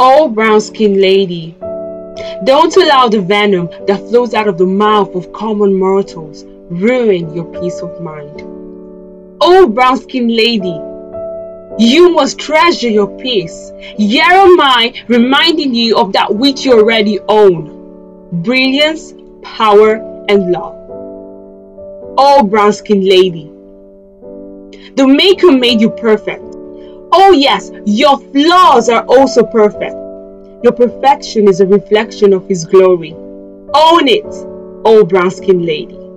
Oh, brown skinned lady, don't allow the venom that flows out of the mouth of common mortals ruin your peace of mind. Oh, brown skinned lady, you must treasure your peace. Jeremiah reminding you of that which you already own brilliance, power, and love. Oh, brown skinned lady, the Maker made you perfect. Oh, yes, your flaws are also perfect. Your perfection is a reflection of His glory. Own it, oh brown skinned lady.